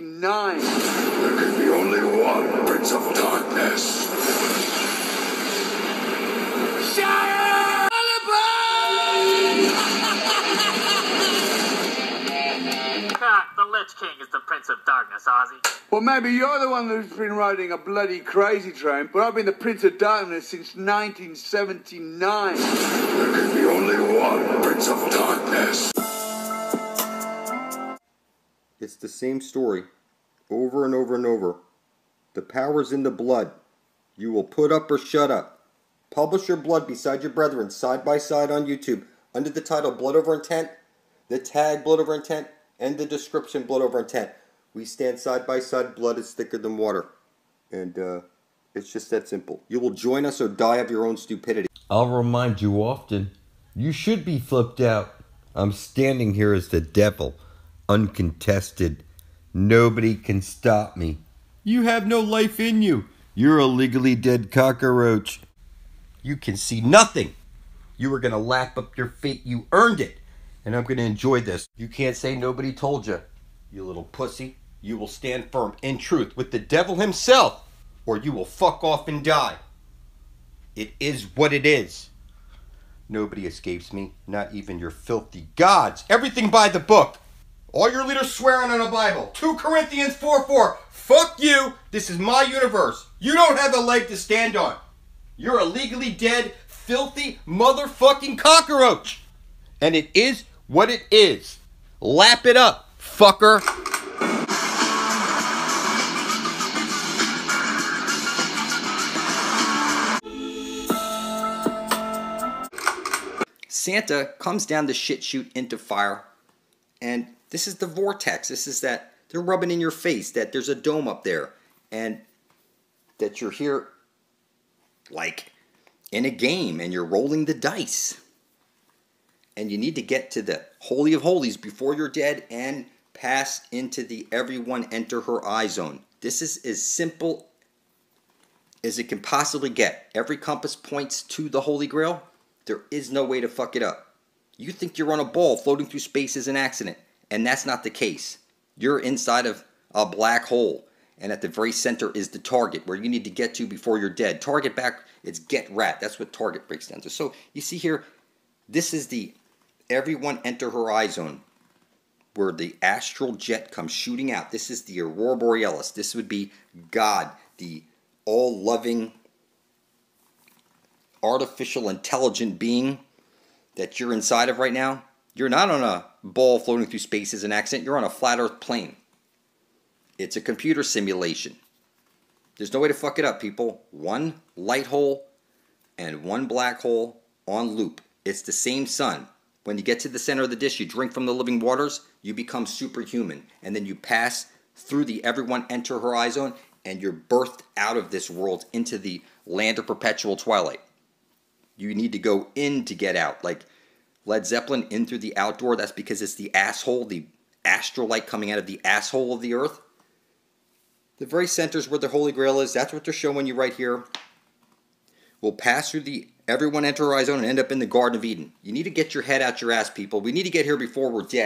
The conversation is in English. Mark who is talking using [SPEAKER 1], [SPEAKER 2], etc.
[SPEAKER 1] 1979.
[SPEAKER 2] There can be only one Prince of Darkness.
[SPEAKER 3] the Lich King is the Prince of Darkness, Ozzy.
[SPEAKER 1] Well, maybe you're the one who's been riding a bloody crazy train, but I've been the Prince of Darkness since 1979.
[SPEAKER 2] There can be only one Prince of Darkness.
[SPEAKER 4] It's the same story over and over and over. The power's in the blood. You will put up or shut up. Publish your blood beside your brethren side by side on YouTube under the title Blood Over Intent, the tag Blood Over Intent, and the description Blood Over Intent. We stand side by side, blood is thicker than water. And uh, it's just that simple. You will join us or die of your own stupidity.
[SPEAKER 5] I'll remind you often, you should be flipped out. I'm standing here as the devil, uncontested. Nobody can stop me. You have no life in you. You're a legally dead cockroach. You can see nothing. You are going to lap up your fate. You earned it. And I'm going to enjoy this. You can't say nobody told you, you little pussy. You will stand firm in truth with the devil himself, or you will fuck off and die. It is what it is. Nobody escapes me, not even your filthy gods. Everything by the book. All your leaders swearing on a Bible. 2 Corinthians 4 4. Fuck you. This is my universe. You don't have a leg to stand on. You're a legally dead, filthy motherfucking cockroach. And it is what it is. Lap it up, fucker.
[SPEAKER 4] Santa comes down the shit chute into fire, and this is the vortex. This is that they're rubbing in your face that there's a dome up there, and that you're here like in a game and you're rolling the dice. And you need to get to the Holy of Holies before you're dead and pass into the everyone enter her eye zone. This is as simple as it can possibly get. Every compass points to the Holy Grail. There is no way to fuck it up. You think you're on a ball floating through space is an accident, and that's not the case. You're inside of a black hole, and at the very center is the target where you need to get to before you're dead. Target back, it's get rat. That's what target breaks down to. So you see here, this is the everyone enter horizon where the astral jet comes shooting out. This is the aurora borealis. This would be God, the all loving artificial intelligent being that you're inside of right now, you're not on a ball floating through space as an accident, you're on a flat earth plane. It's a computer simulation. There's no way to fuck it up, people. One light hole and one black hole on loop. It's the same sun. When you get to the center of the dish, you drink from the living waters, you become superhuman. And then you pass through the everyone enter horizon and you're birthed out of this world into the land of perpetual twilight. You need to go in to get out. Like Led Zeppelin in through the outdoor, that's because it's the asshole, the astral light coming out of the asshole of the earth. The very center is where the Holy Grail is. That's what they're showing you right here. We'll pass through the everyone enter horizon and end up in the Garden of Eden. You need to get your head out your ass, people. We need to get here before we're dead.